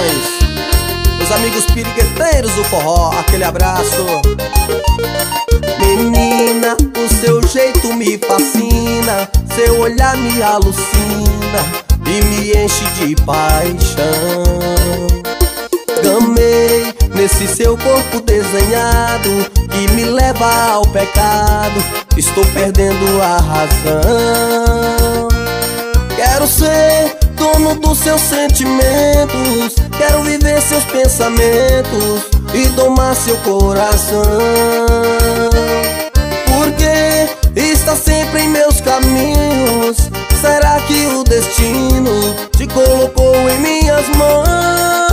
Produções Meus amigos pirigueteiros do forró, aquele abraço. Menina, o seu jeito me fascina Seu olhar me alucina E me enche de paixão. Gamei nesse seu corpo desenhado Que me leva ao pecado Estou perdendo a razão. Quero ser dono dos seus sentimentos. Quero viver seus pensamentos E domar seu coração. Porque está sempre em meus caminhos. Será que o destino Te colocou em minhas mãos?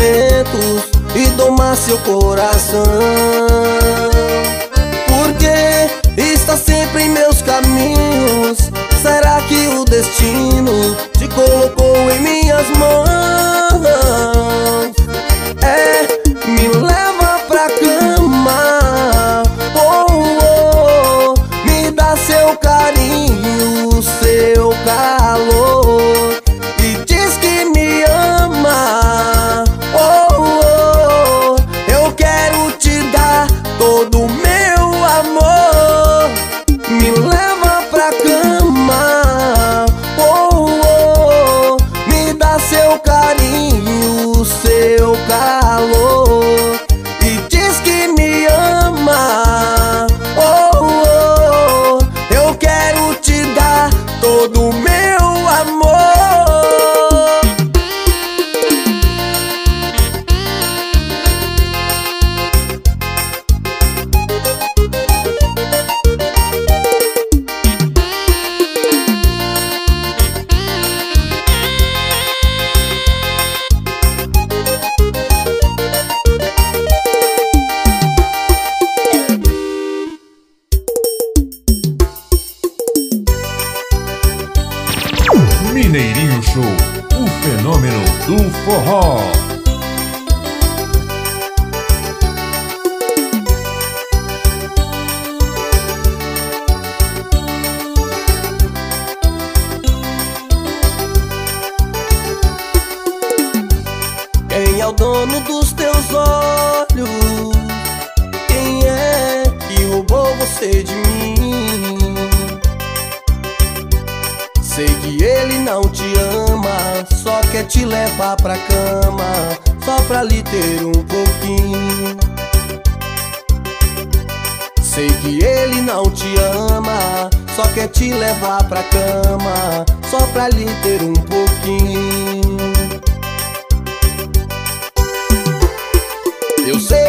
Pensamentos e domar seu coração. Porque está sempre em meus caminhos. Será que o destino te colocou em minhas mãos?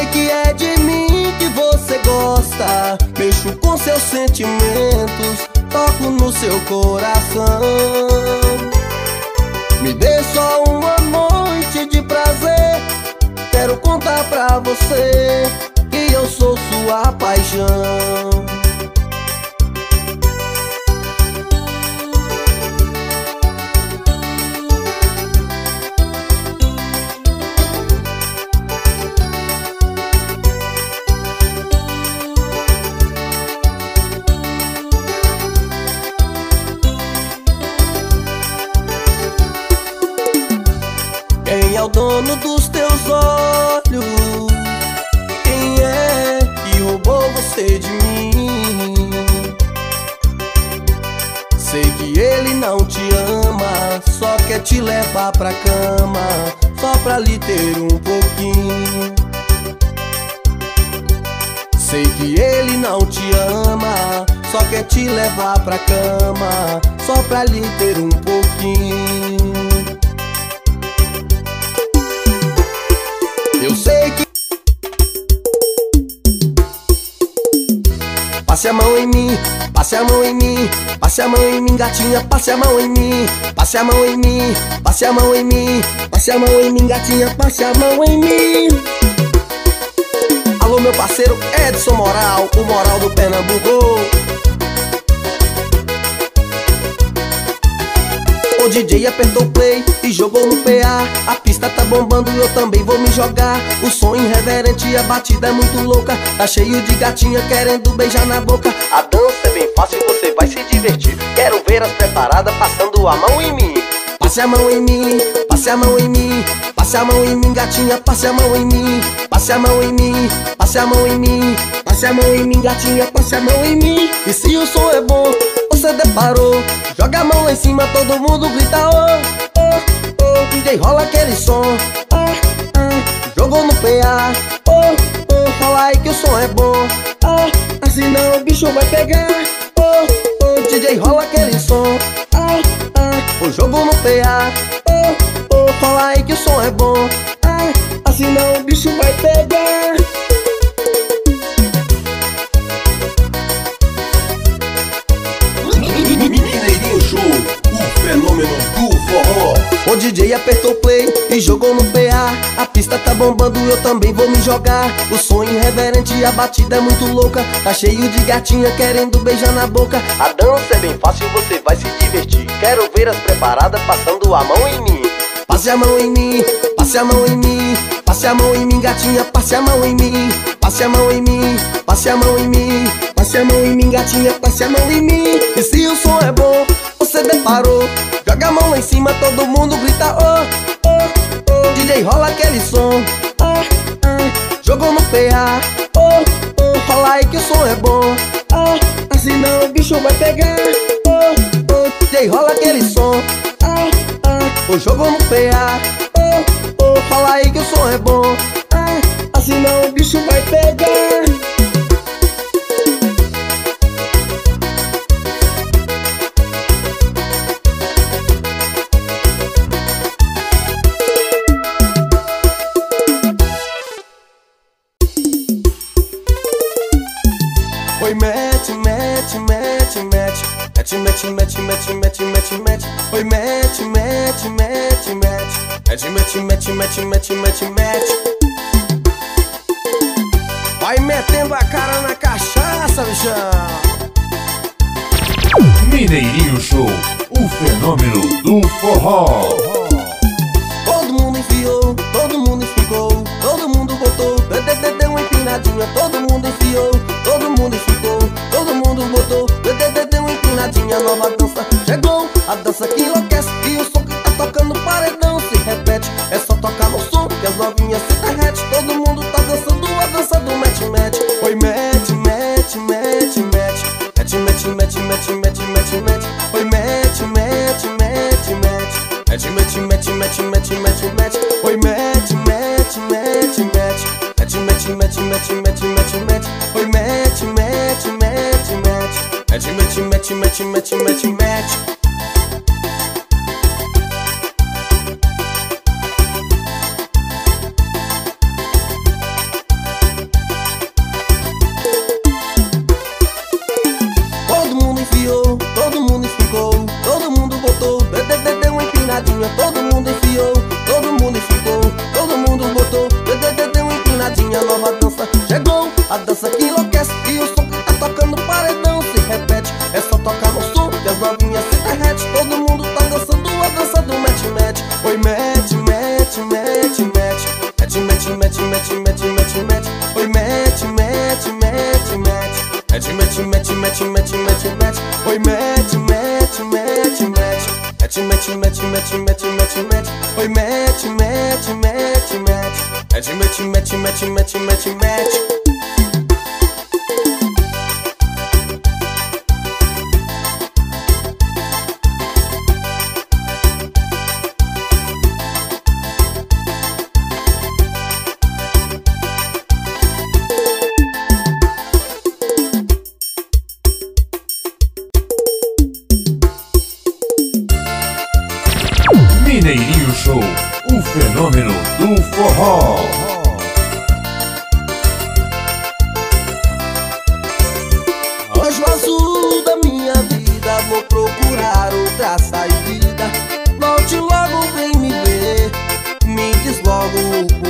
Sei que é de mim que você gosta. Mexo com seus sentimentos, toco no seu coração. Me dê só uma noite de prazer. Quero contar pra você que eu sou sua paixão. Dono dos teus olhos? Quem é que roubou você de mim? Sei que ele não te ama, só quer te levar pra cama, só pra lhe ter um pouquinho. Sei que ele não te ama, só quer te levar pra cama, só pra lhe ter um pouquinho. Sei que Passe a mão em mim, passe a mão em mim, passe a mão em mim, gatinha, passe a mão em mim, passe a mão em mim, passe a mão em mim, passe a mão em mim, gatinha, passe a mão em mim. Alô, meu parceiro Edson Moral, o moral do Pernambuco. O DJ apertou play e jogou no PA A. Pista tá bombando e eu também vou me jogar. O som irreverente a batida é muito louca. Tá cheio de gatinha querendo beijar na boca. A dança é bem fácil você vai se divertir. Quero ver as preparadas passando a mão em mim. Passe a mão em mim, passe a mão em mim. Passe a mão em mim, gatinha, passe a mão em mim. Passe a mão em mim, passe a mão em mim. Passe a mão em mim, gatinha, passe a mão em mim. E se o som é bom, você deparou. Joga a mão lá em cima, todo mundo grita oh, oh, oh DJ rola aquele som. Oh, oh, Jogou no PA oh, oh, Fala aí que o som é bom. Oh, Assim não o bicho vai pegar. Oh, oh, DJ rola aquele som. Ai, ai, O jogo no PA oh, oh, Fala aí que o som é bom. Ai, Assim não o bicho vai pegar fenômeno do forró. O DJ apertou play e jogou no PA A pista tá bombando, eu também vou me jogar. O som irreverente, a batida é muito louca. Tá cheio de gatinha querendo beijar na boca. A dança é bem fácil, você vai se divertir. Quero ver as preparadas passando a mão em mim. Passe a mão em mim, passe a mão em mim. Passe a mão em mim, gatinha, passe a mão em mim. Passe a mão em mim, passe a mão em mim. Passe a mão em mim, gatinha, passe a mão em mim. E se o som é bom, você deparou. Joga a mão lá em cima, todo mundo grita oh, oh, oh DJ rola aquele som. Ah, ah. Jogou no PA oh, oh Rola aí que o som é bom. Ah, Assim não o bicho vai pegar. Oh, oh DJ rola aquele som. Ah, ah. Oh, jogou no PA oh, oh Rola aí que o som é bom. Ah, Assim não o bicho vai pegar mete Mete, mete, mete, mete, mete, mete, Vai metendo a cara na cachaça, bichão. Mineirinho Show, o fenômeno do forró. Todo mundo enfiou, todo mundo ficou, todo mundo botou, deu uma empinadinha, todo mundo enfiou, todo mundo ficou, todo mundo botou, deu uma empinadinha, nova dança chegou, a dança que enlouquece vou procurar outra saída. Volte logo, vem me ver, me diz logo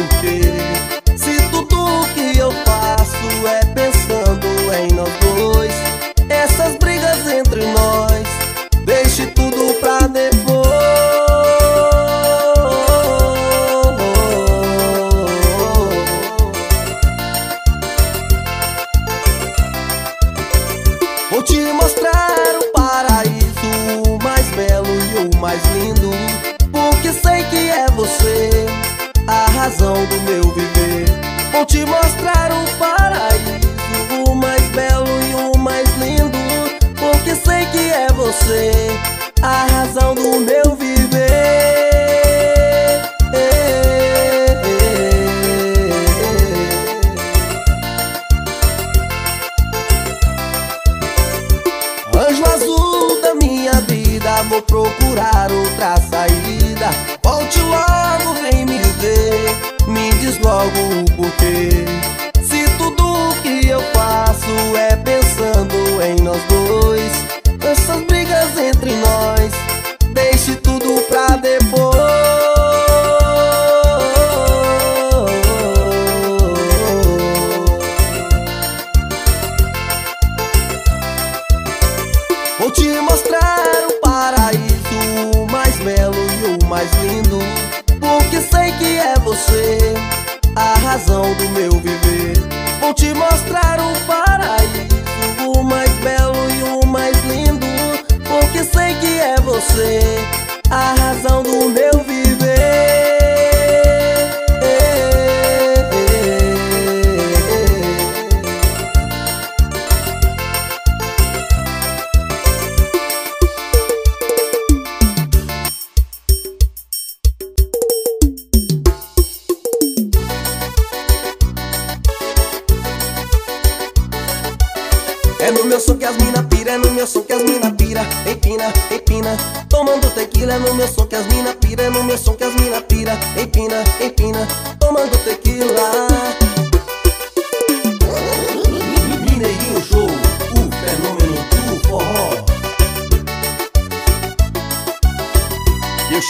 meu som que as mina pira, empina, empina Tomando tequila no meu som que as mina pira No meu som que as mina pira, empina, empina Tomando tequila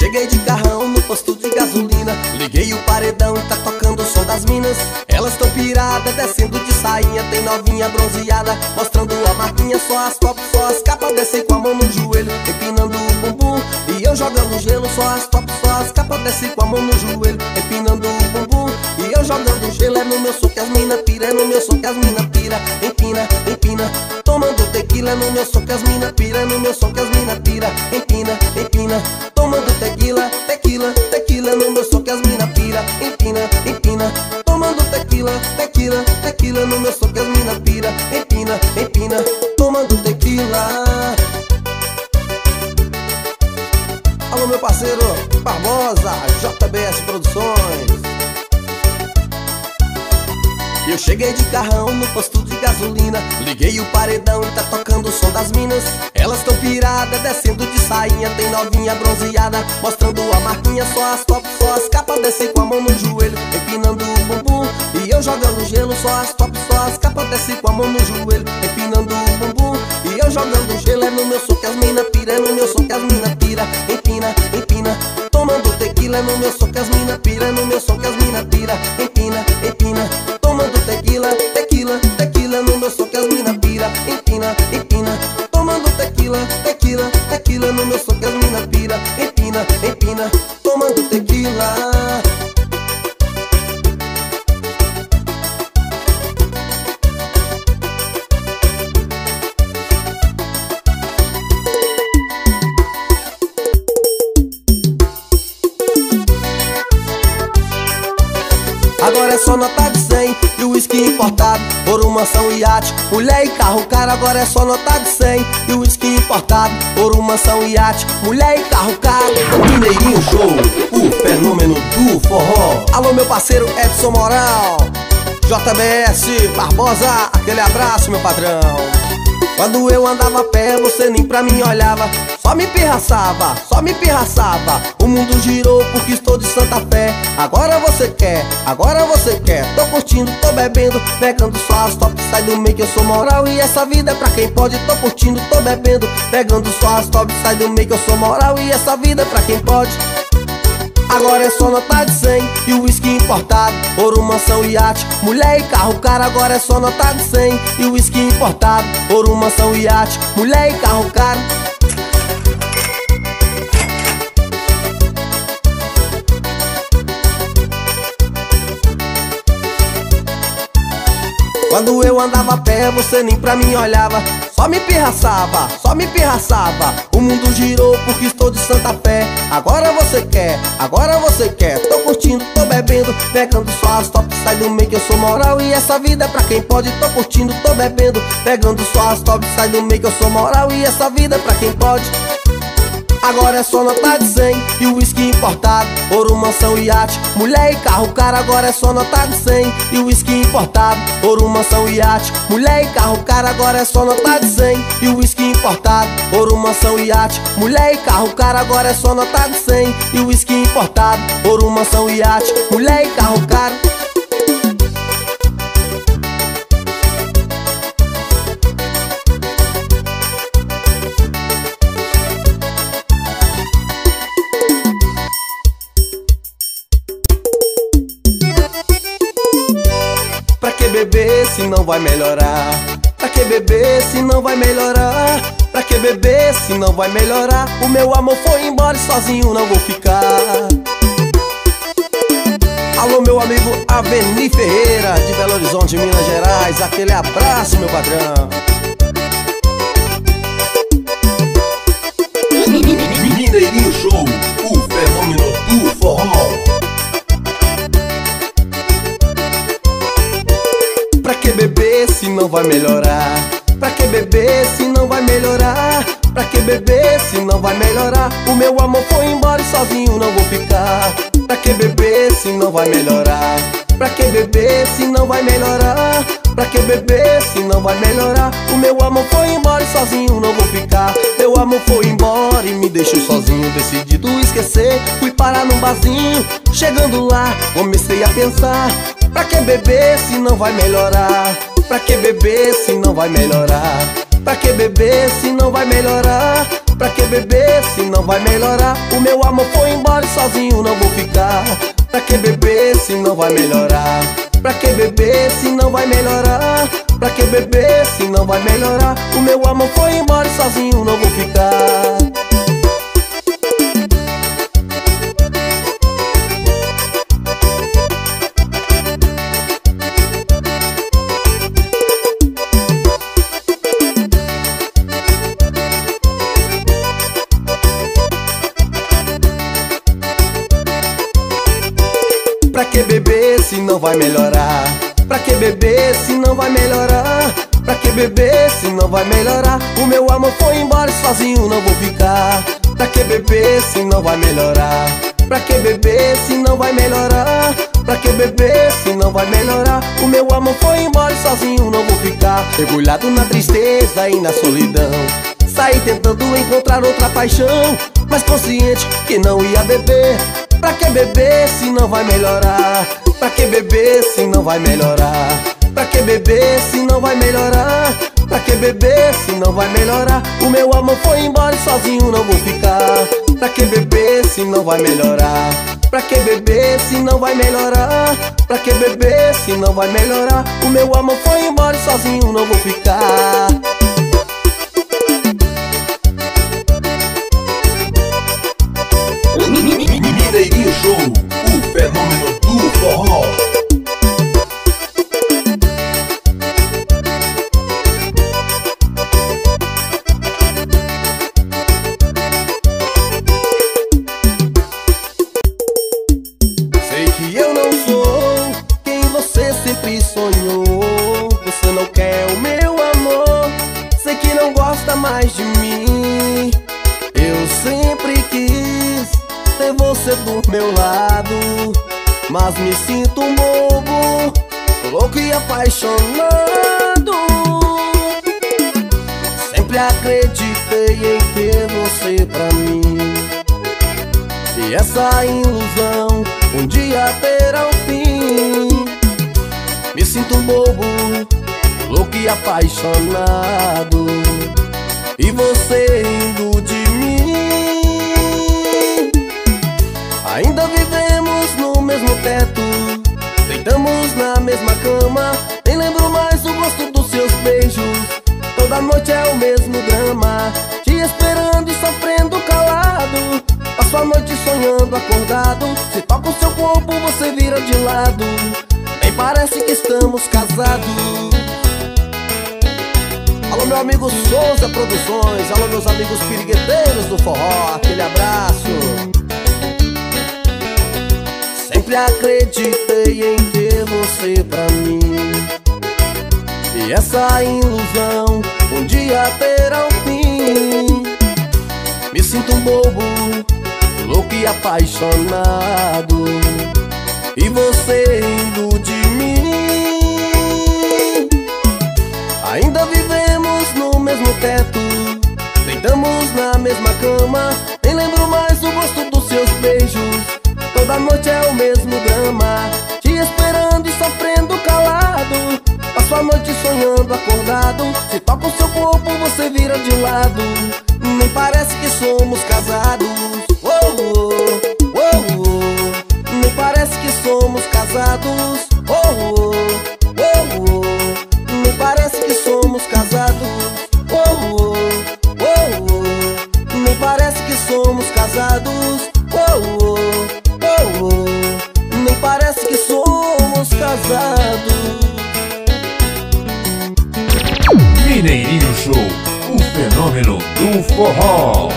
cheguei de carrão no posto de gasolina. Liguei o paredão tá tocando o som das minas. Elas tão piradas, descendo de sainha Tem novinha bronzeada, mostrando a marquinha. Só as top, só as capas descem com a mão no joelho Empinando o bumbum. E eu jogando gelo Só as top, só as capas descem com a mão no joelho Empinando o eu jogando gelo É no meu que as mina pira, é no meu que as mina pira. Empina, empina, tomando tequila É no meu que as mina pira, é no meu que as mina pira. Empina, empina, tomando tequila, tequila, tequila No meu que as mina pira. Empina, empina, tomando tequila, tequila, tequila No meu que as mina pira. Empina, empina, tomando tequila. Alô meu parceiro Barbosa, JBS Produções eu cheguei de carrão no posto de gasolina. Liguei o paredão e tá tocando o som das minas. Elas tão piradas, descendo de sainha. Tem novinha bronzeada, mostrando a marquinha. Só as top, só as capas, descem com a mão no joelho Empinando o bumbum. E eu jogando gelo Só as top, só as capas, descem com a mão no joelho Empinando o bumbum. E eu jogando gelo É no meu som que as mina pira, é no meu som que as mina pira. Empina, empina, tomando tequila É no meu som que as mina pira, é no meu som que as mina pira. Empina, empina, tomando tequila, tequila, tequila No meu que as mina pira, empina, empina. Tomando tequila, tequila, tequila No meu que as mina pira, empina, empina. Tomando tequila mansão iate, mulher e carro caro Agora é só nota de 100 e o uísque importado Por uma mansão iate, mulher e carro caro Mineirinho Show, o fenômeno do forró. Alô meu parceiro Edson Moral. JBS Barbosa, aquele abraço meu padrão quando eu andava a pé, você nem pra mim olhava. Só me pirraçava, só me pirraçava. O mundo girou porque estou de Santa Fé. Agora você quer, agora você quer. Tô curtindo, tô bebendo, pegando só as top Sai do meio que eu sou moral e essa vida é pra quem pode. Tô curtindo, tô bebendo, pegando só as top Sai do meio que eu sou moral e essa vida é pra quem pode Agora é só nota de 100 e o uísque importado. Ouro, mansão, iate, mulher e carro caro. Agora é só nota de 100 e o uísque importado. Ouro, mansão, iate, mulher e carro caro Quando eu andava a pé, você nem pra mim olhava. Só me pirraçava, só me pirraçava. O mundo girou porque estou de Santa Fé. Agora você quer, agora você quer. Tô curtindo, tô bebendo, pegando só as top Sai do meio que eu sou moral e essa vida é pra quem pode. Tô curtindo, tô bebendo, pegando só as top Sai do meio que eu sou moral e essa vida é pra quem pode Agora é só nota de 100 e o uísque importado. Ouro, mansão, iate, mulher e carro caro Agora é só nota de 100 e o uísque importado. Ouro, mansão, iate, mulher e carro caro Agora é só nota de 100 e o uísque importado. Ouro, mansão, iate, mulher e carro caro Agora é só nota de 100 e o uísque importado. Ouro, mansão, iate, mulher e carro caro não vai melhorar? Pra que beber se não vai melhorar? Pra que beber se não vai melhorar? O meu amor foi embora e sozinho não vou ficar Alô meu amigo Aveni Ferreira de Belo Horizonte, Minas Gerais Aquele abraço meu padrão Mineirinho Show, o fenômeno do forró se não vai melhorar? Pra que beber se não vai melhorar? Pra que beber se não vai melhorar? O meu amor foi embora e sozinho não vou ficar Pra que beber se não vai melhorar? Pra que beber se não vai melhorar? Pra que beber se não vai melhorar? O meu amor foi embora e sozinho não vou ficar Meu amor foi embora e me deixou sozinho Decidido esquecer, fui parar num barzinho Chegando lá, comecei a pensar Pra que beber se não vai melhorar? Pra que beber se não vai melhorar? Pra que beber se não vai melhorar? Pra que beber se não vai melhorar? O meu amor foi embora e sozinho não vou ficar Pra que beber se não vai melhorar? Pra que beber se não vai melhorar? Pra que beber se não vai melhorar? O meu amor foi embora e sozinho não vou ficar não vai melhorar? Pra que beber se não vai melhorar? Pra que beber se não vai melhorar? O meu amor foi embora sozinho não vou ficar Pra que beber se não vai melhorar? Pra que beber se não vai melhorar? Pra que beber se não vai melhorar? O meu amor foi embora sozinho não vou ficar Mergulhado na tristeza e na solidão Saí tentando encontrar outra paixão Mas consciente que não ia beber Pra que beber se não vai melhorar? Pra que beber se não vai melhorar? Pra que beber se não vai melhorar? Pra que beber se não vai melhorar? O meu amor foi embora e sozinho não vou ficar Pra que beber se não vai melhorar? Pra que beber se não vai melhorar? Pra que beber se não vai melhorar? O meu amor foi embora e sozinho não vou ficar Mas me sinto bobo Louco e apaixonado. Sempre acreditei em ter você pra mim. E essa ilusão um dia terá um fim. Me sinto bobo Louco e apaixonado. E você indo de Ainda vivemos no mesmo teto. Deitamos na mesma cama Nem lembro mais o gosto dos seus beijos. Toda noite é o mesmo drama Te esperando e sofrendo calado. Passo a noite sonhando acordado Se toca o seu corpo você vira de lado. Nem parece que estamos casados. Alô meu amigo Souza Produções Alô meus amigos pirigueteiros do forró Aquele abraço Sempre acreditei em ter você pra mim. E essa ilusão um dia terá um fim. Me sinto um bobo, louco e apaixonado. E você indo de mim. Ainda vivemos no mesmo teto. Deitamos na mesma cama. Nem lembro mais o gosto dos seus beijos Toda noite é o mesmo drama. Te esperando e sofrendo calado. Passo a noite sonhando acordado. Se toca o seu corpo você vira de lado. Nem parece que somos casados. Oh, oh, oh, oh. Nem parece que somos casados. Oh, oh, oh, oh. Nem parece que somos casados. Oh, oh, oh, oh. Nem parece que somos casados. Mineirinho Show, o fenômeno do forró.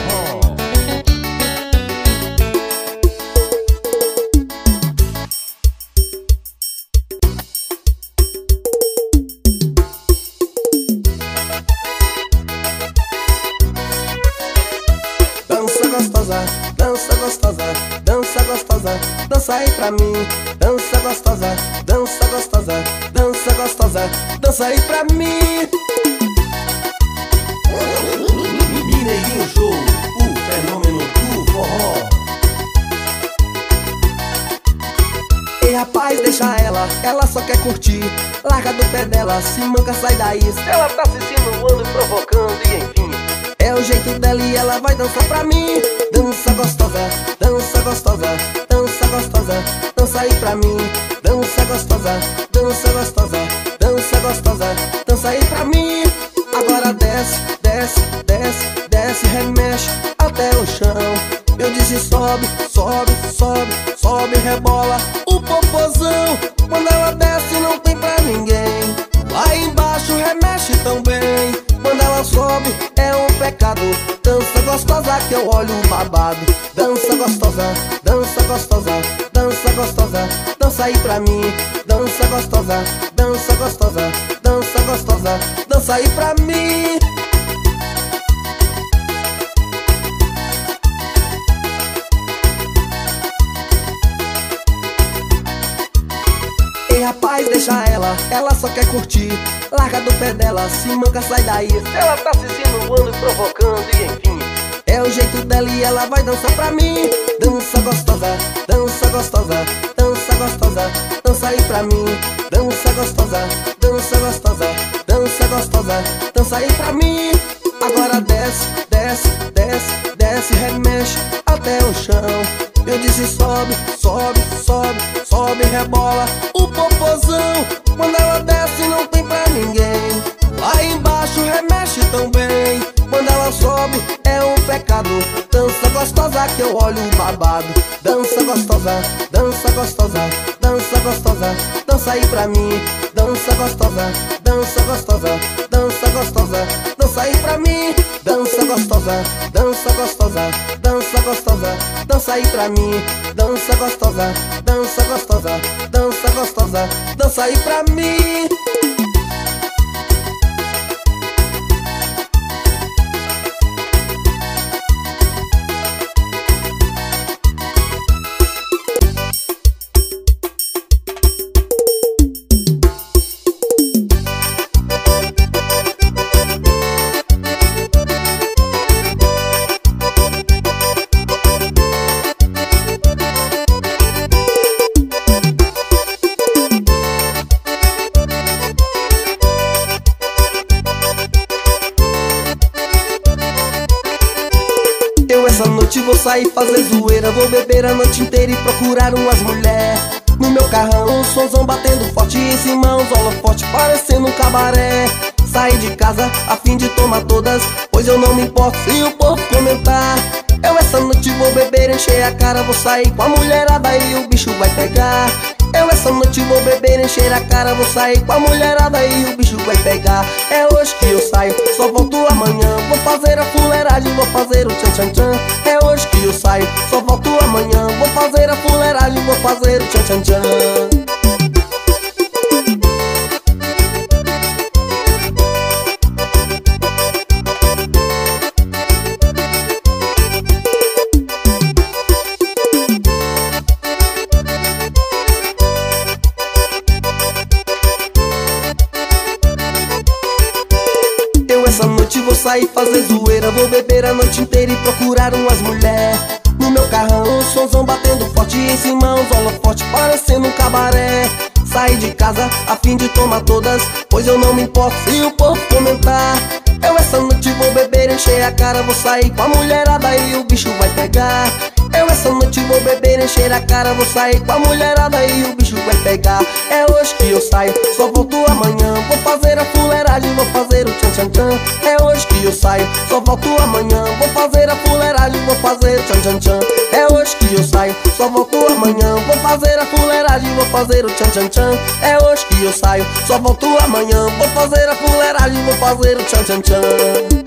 Curtir. Larga do pé dela, se manca, sai daí. Ela tá se insinuando e provocando, e enfim. É o jeito dela e ela vai dançar pra mim. Dança gostosa, dança gostosa, dança gostosa, dança aí pra mim. Dança gostosa, dança gostosa, dança gostosa, dança aí pra mim. Agora desce, desce, desce, desce, remexe até o chão. Eu disse sobe, sobe, sobe, sobe, rebola o popozão. Quando ela Dança gostosa que eu olho babado. Dança gostosa, dança gostosa, dança gostosa, dança aí pra mim. Dança gostosa, dança gostosa, dança gostosa, dança aí pra mim. Deixa ela, ela só quer curtir. Larga do pé dela, se manca, sai daí. Ela tá se insinuando provocando e enfim. É o jeito dela e ela vai dançar pra mim. Dança gostosa, dança gostosa, dança gostosa Dança aí pra mim. Dança gostosa, dança gostosa, dança gostosa Dança aí pra mim. Agora desce, desce, desce, desce, remexe até o chão eu disse sobe, sobe, sobe, sobe, rebola o popozão. Quando ela desce não tem pra ninguém. Lá embaixo remexe tão bem. Quando ela sobe é um pecado. Dança gostosa que eu olho babado. Dança gostosa, dança gostosa, dança gostosa, dança aí pra mim. Dança gostosa, dança gostosa, dança gostosa, dança aí pra mim. Dança gostosa, dança gostosa, dança gostosa, dança aí pra mim. Dança gostosa, dança gostosa, dança gostosa, dança aí pra mim. Sair fazer zoeira. Vou beber a noite inteira e procurar umas mulher. No meu carrão, um somzão batendo forte Em cima uns holofote parecendo um cabaré. Saí de casa a fim de tomar todas Pois eu não me importo se o povo comentar. Eu essa noite vou beber, encher a cara Vou sair com a mulherada e o bicho vai pegar. Eu essa noite vou beber, encher a cara Vou sair com a mulherada e o bicho vai pegar. É hoje que eu saio, só volto amanhã. Vou fazer a fuleiragem, vou fazer o tchan tchan tchan. É hoje que eu saio, só volto amanhã. Vou fazer a fuleiragem, vou fazer o tchan tchan tchan. Essa noite vou sair fazer Vou beber a noite inteira e procurar umas mulher. No meu carrão, somzão batendo forte Em cima uns holofote parecendo um cabaré. Saí de casa a fim de tomar todas Pois eu não me importo se o povo comentar Eu essa noite vou beber, encher a cara Vou sair com a mulherada e o bicho vai pegar. Eu essa noite vou beber, encher a cara Vou sair com a mulherada e o bicho vai pegar. É hoje que eu saio, só volto amanhã. Vou fazer a fuleiragem, vou fazer o tchan tchan tchan. É hoje que eu saio, só volto amanhã. Vou fazer a fuleiragem, vou fazer o tchan tchan tchan que eu saio, só volto amanhã Vou fazer a fuleiragem, vou fazer o tchan tchan tchan. É hoje que eu saio, só volto amanhã Vou fazer a fuleiragem, vou fazer o tchan tchan tchan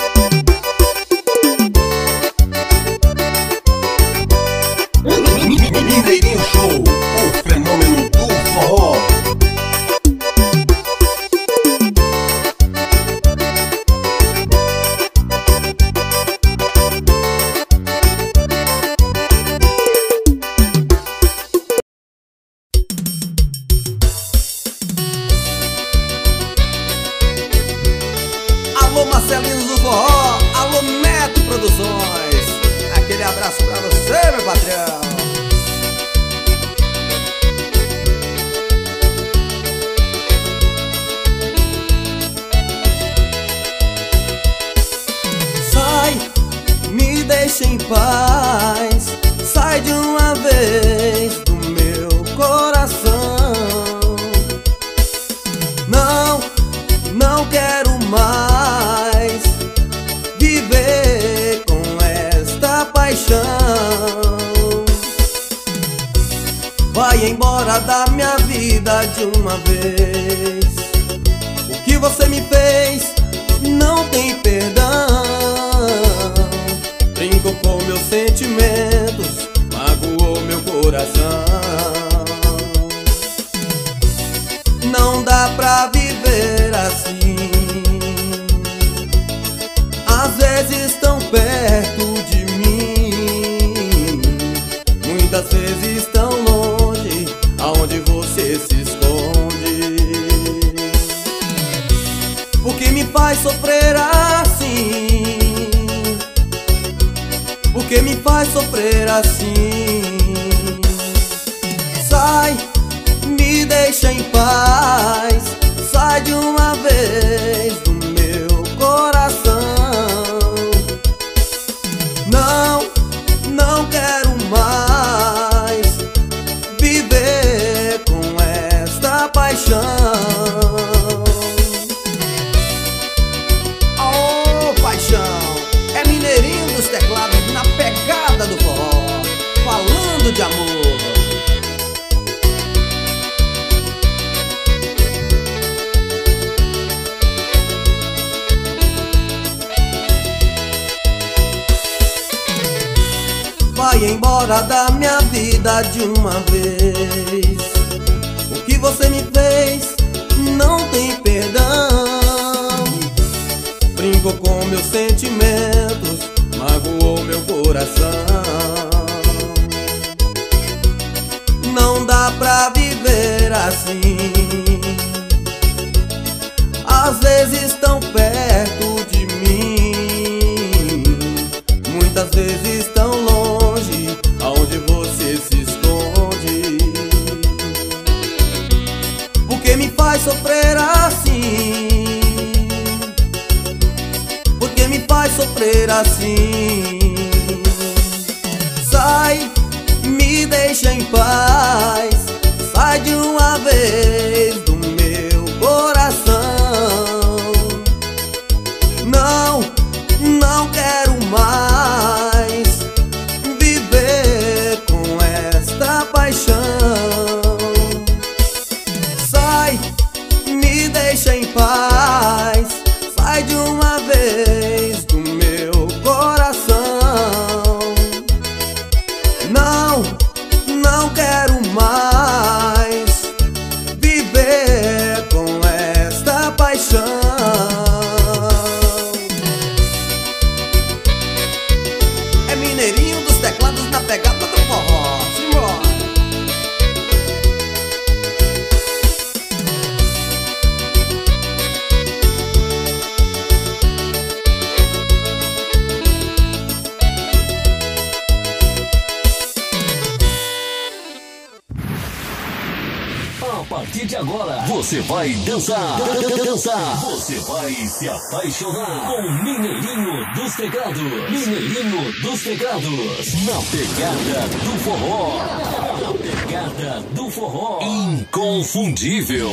Você vai dançar, dançar. Você vai se apaixonar com o Mineirinho dos Teclados. Mineirinho dos Teclados. Na pegada do forró. Na pegada do forró. Inconfundível.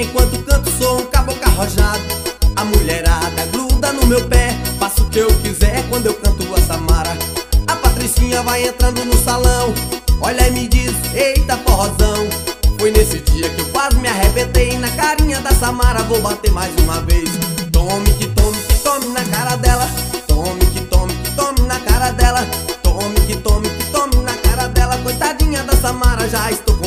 Enquanto canto sou um caboclo arrojado. A mulherada gruda no meu pé. Faço o que eu quiser quando eu canto a Samara. A Patricinha vai entrando no salão. Olha e me diz, eita forrozão. Foi nesse dia que eu quase me arrebentei Na carinha da Samara. Vou bater mais uma vez. Tome que tome que tome na cara dela. Tome que tome que tome na cara dela. Tome que tome que tome na cara dela. Coitadinha da Samara já estou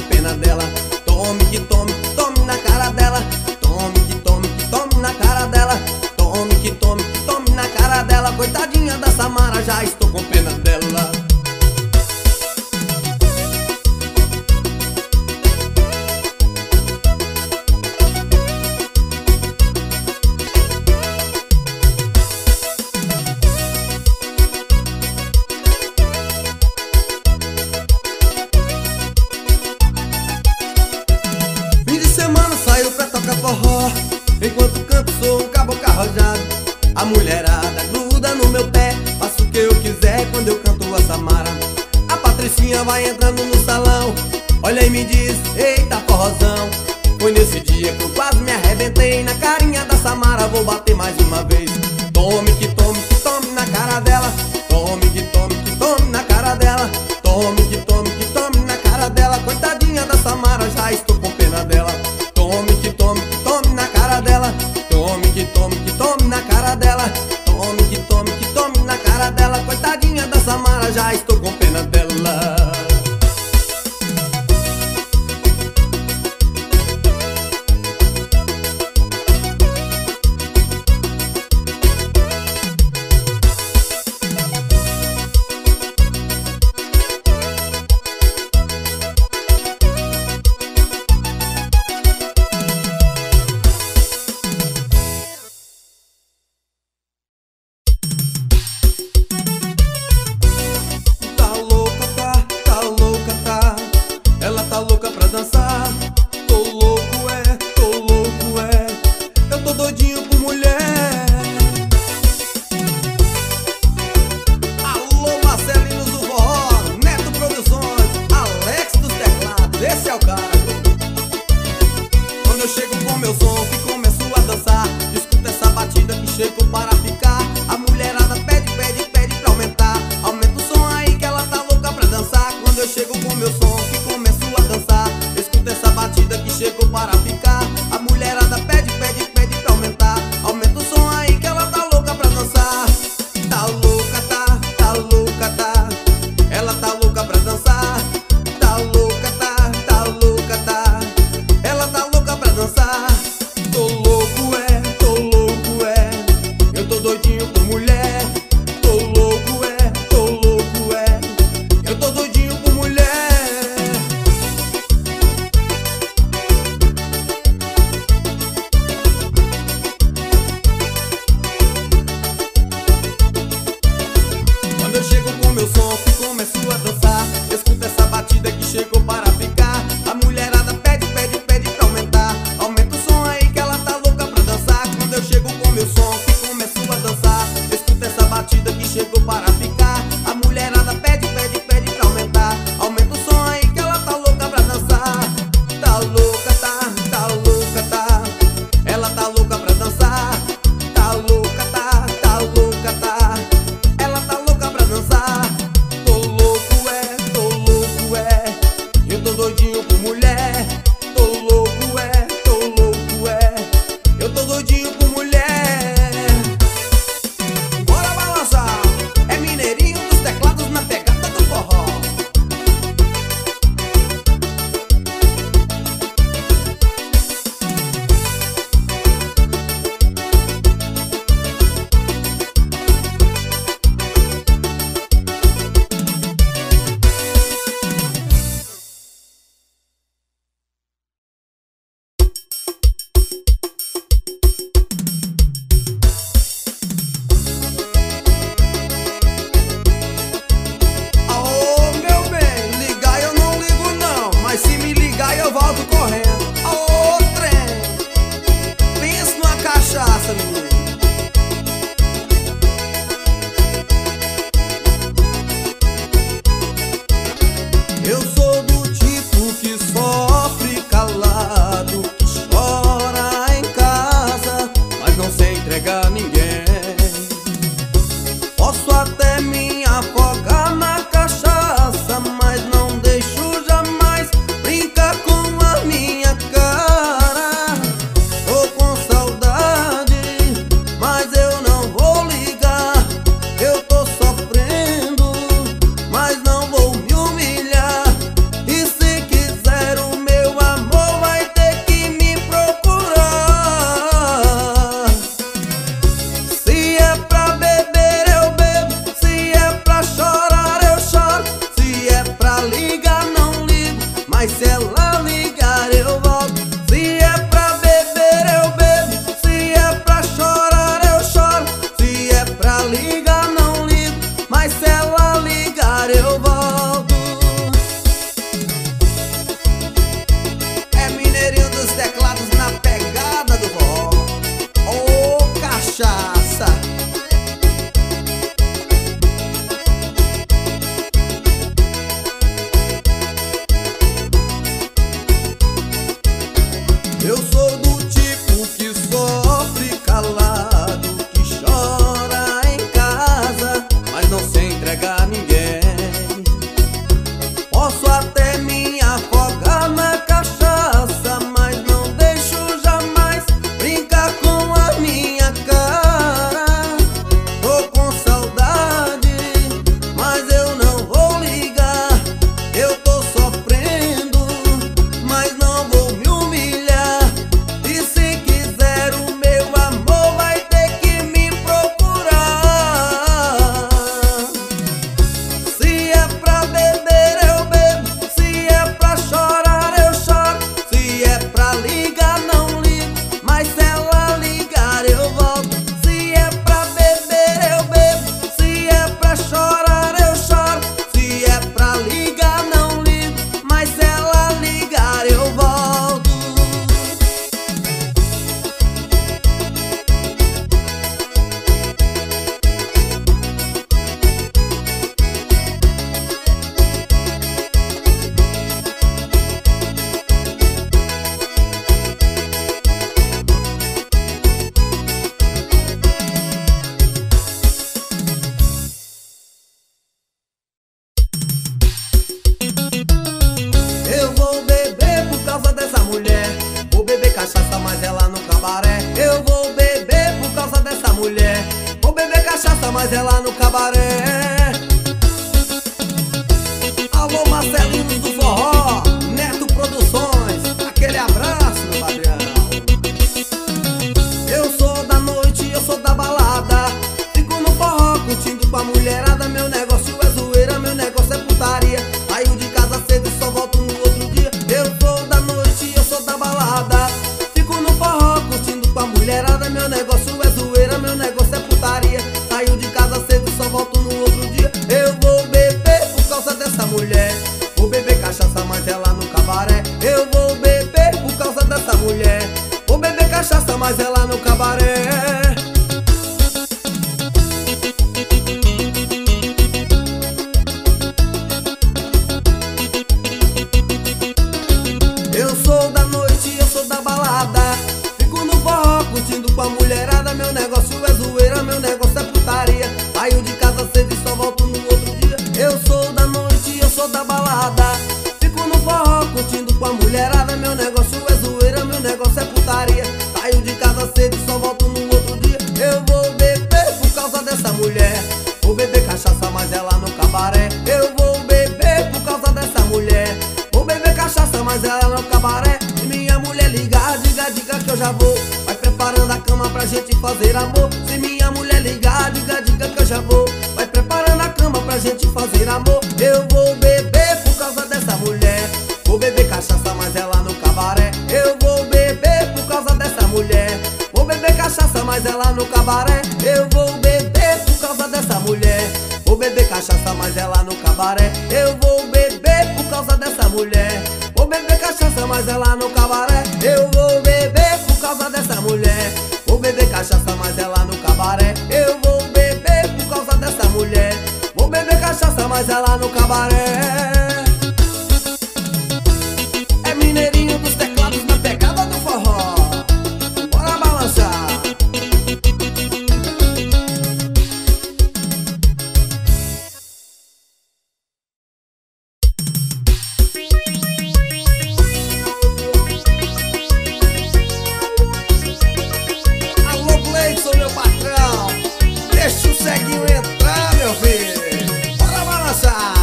conseguiu entrar, meu filho. Bora balançar.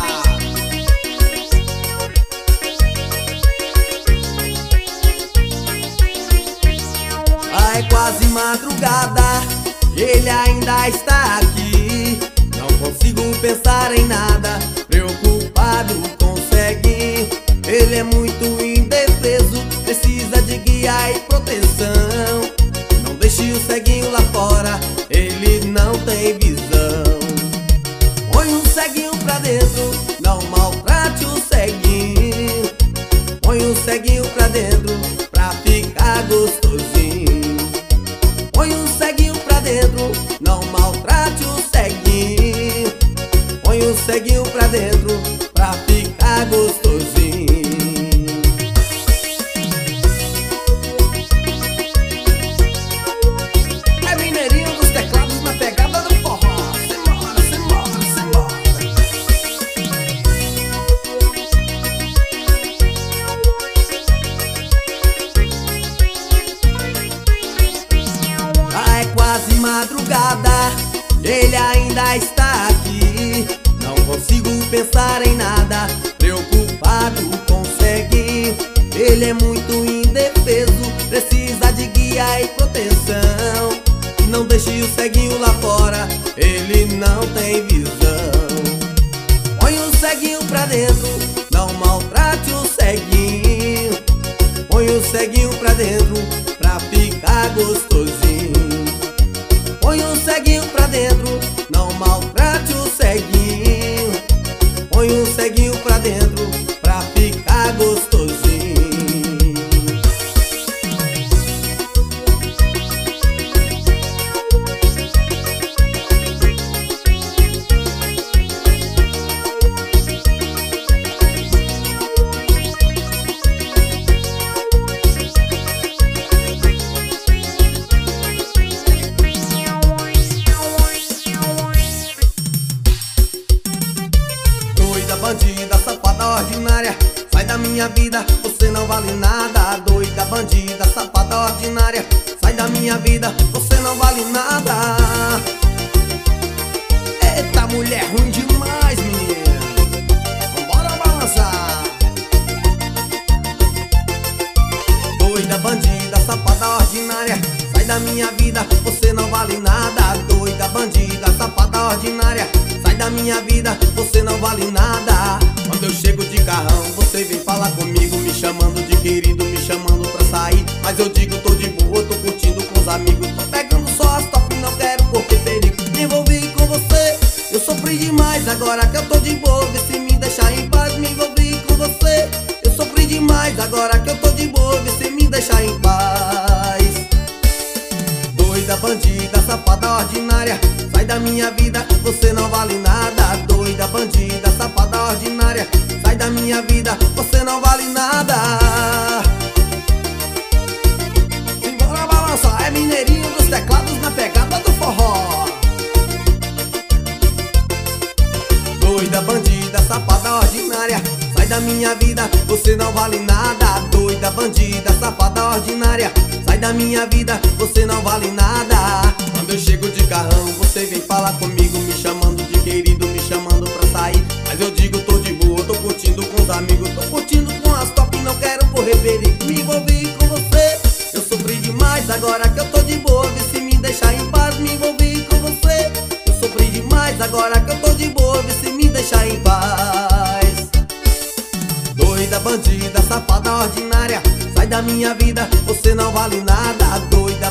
É quase madrugada, ele ainda está aqui. Não consigo pensar em nada, preocupado consegue. Ele é muito indefeso, precisa de guia e proteção.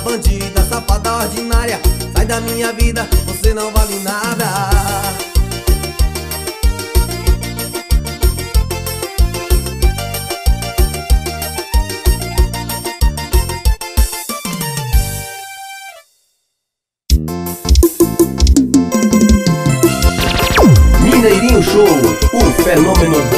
bandida, safada ordinária. Sai da minha vida, você não vale nada. Mineirinho Show, o fenômeno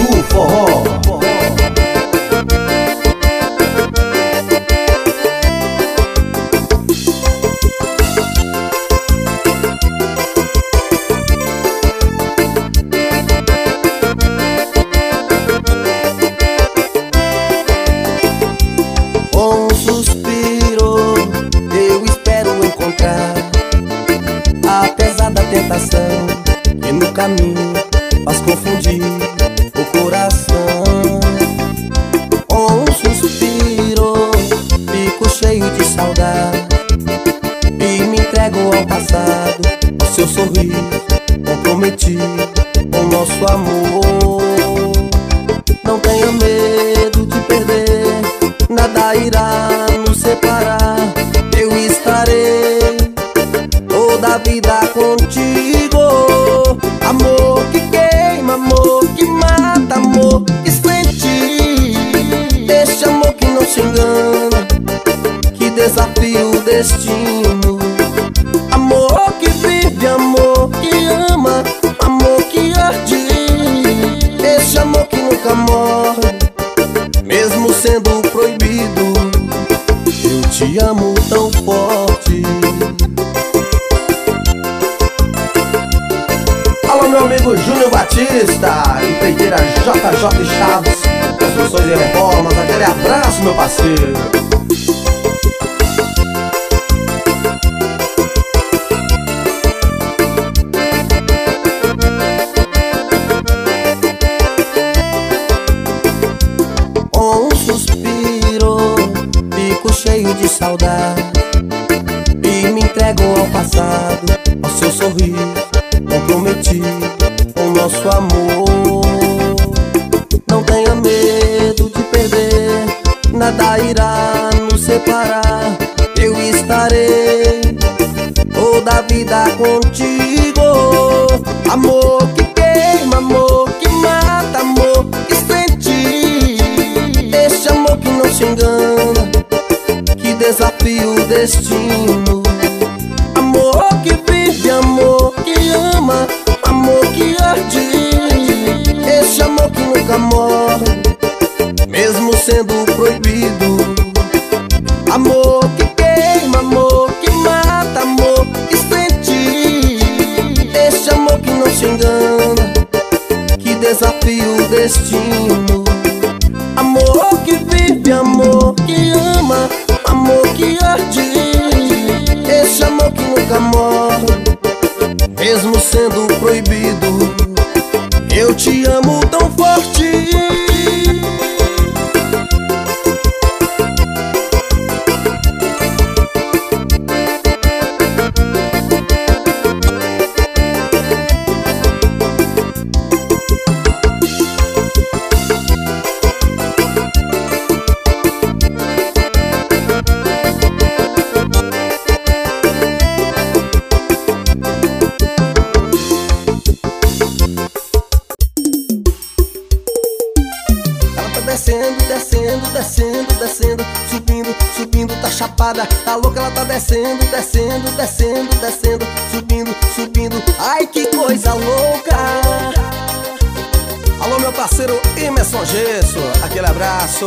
Gesso Aquele abraço.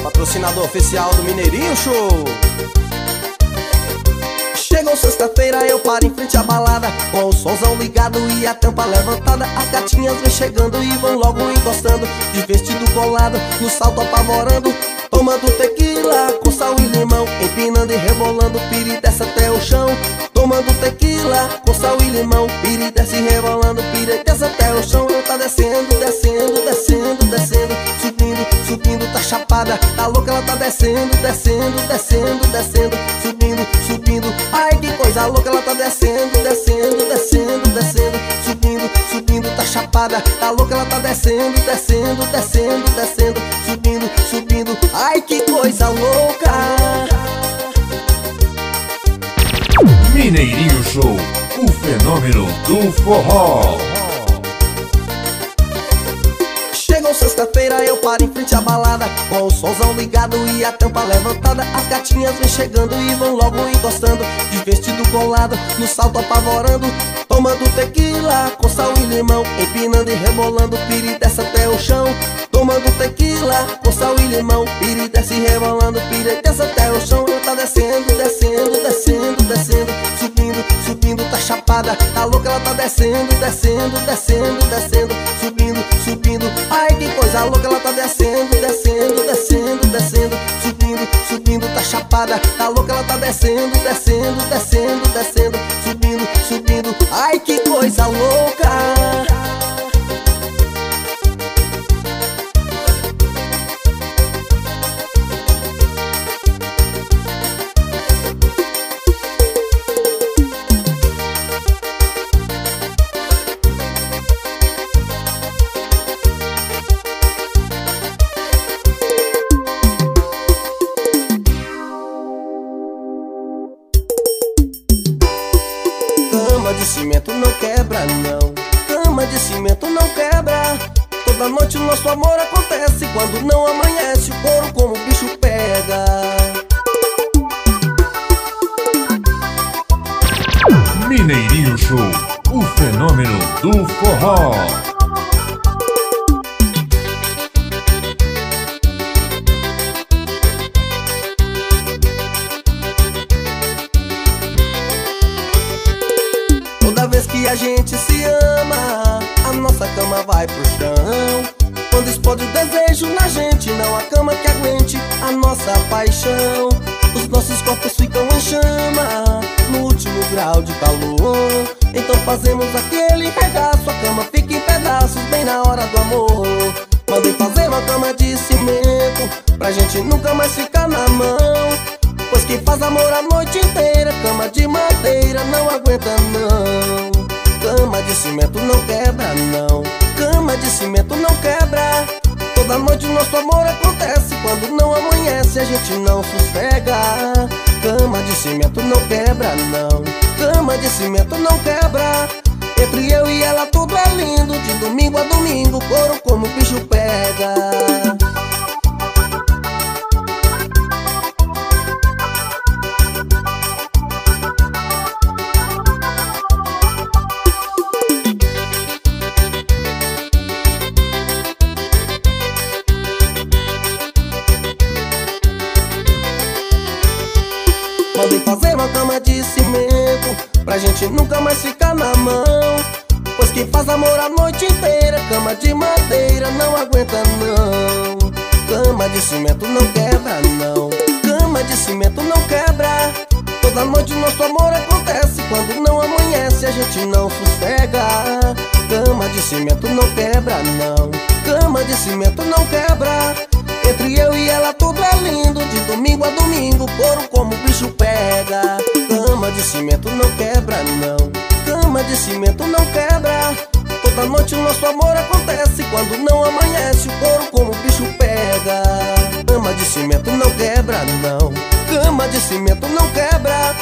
Patrocinador oficial do Mineirinho Show. Chegou sexta-feira, eu paro em frente à balada. Com o somzão ligado e a tampa levantada. As gatinhas vêm chegando e vão logo encostando. De vestido colado, no salto apavorando Tomando tequila com sal e limão Empinando e rebolando, piri desce até o chão. Tomando tequila com sal e limão Piri desce rebolando, piri desce até o chão. Eu tá descendo, descendo, descendo, descendo Subindo, subindo, tá chapada Tá louca, ela tá descendo, descendo, descendo, descendo Subindo, subindo, ai que coisa louca Ela tá descendo, descendo, descendo, descendo Subindo, tá chapada. Tá louca, ela tá descendo, descendo, descendo, descendo. Subindo, subindo, ai que coisa louca. Mineirinho Show, o fenômeno do forró Chegou sexta-feira, eu paro em frente à balada Com o somzão ligado e a tampa levantada. As gatinhas vêm chegando e vão logo encostando De vestido colado, no salto apavorando Tomando tequila com sal e limão Empinando e rebolando, piri desce até o chão. Tomando tequila com sal e limão Piri desce rebolando, piri desce até o chão. Tá descendo, descendo, descendo, descendo Subindo, subindo, tá chapada. Tá louca, ela tá descendo, descendo, descendo, descendo Subindo, subindo, ai que coisa louca Ela tá descendo, descendo, descendo, descendo Subindo, subindo, tá chapada. Tá louca, ela tá descendo, descendo, descendo, descendo Subindo, subindo, ai que coisa louca cimento não quebra, não. Cama de cimento não quebra. Toda noite o nosso amor acontece Quando não amanhece, o couro como o bicho pega. Mineirinho Show, o fenômeno do forró vai pro chão. Quando explode o desejo na gente Não há cama que aguente a nossa paixão. Os nossos corpos ficam em chama No último grau de calor. Então fazemos aquele regaço A cama fica em pedaços bem na hora do amor. Mandei fazer uma cama de cimento Pra gente nunca mais ficar na mão. Pois quem faz amor a noite inteira Cama de madeira não aguenta não. Cama de cimento não quebra não Cama de cimento não quebra. Toda noite nosso amor acontece Quando não amanhece a gente não sossega. Cama de cimento não quebra não. Cama de cimento não quebra. Entre eu e ela tudo é lindo De domingo a domingo, couro como bicho pega Cama de madeira não aguenta não. Cama de cimento não quebra não. Cama de cimento não quebra. Toda noite nosso amor acontece. Quando não amanhece a gente não sossega. Cama de cimento não quebra não. Cama de cimento não quebra. Entre eu e ela tudo é lindo. De domingo a domingo, couro como o bicho pega. Cama de cimento não quebra não. Cama de cimento não quebra Toda noite o nosso amor acontece Quando não amanhece. O couro como o bicho pega. Cama de cimento não quebra não. Cama de cimento não quebra.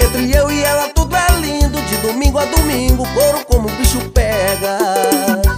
Entre eu e ela tudo é lindo De domingo a domingo, couro como o bicho pega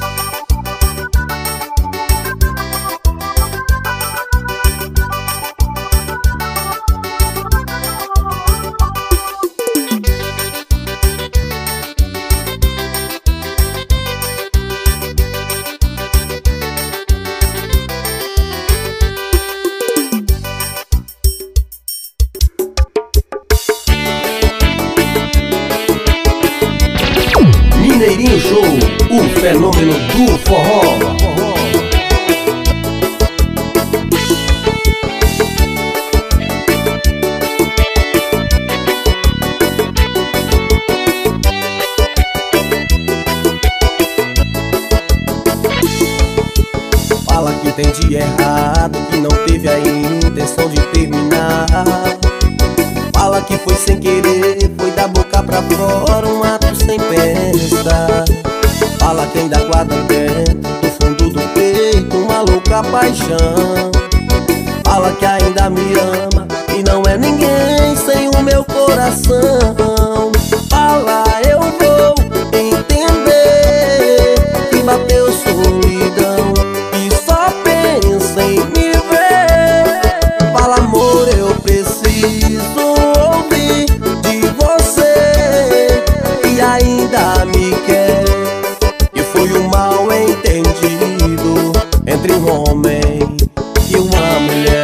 fenômeno do forró. E